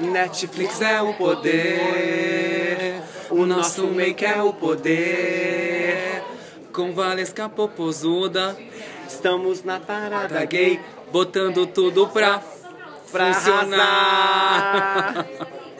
Netflix é o poder, o nosso make é o poder. Com Valesca Popozuda, Estamos na parada gay botando tudo pra pra funcionar.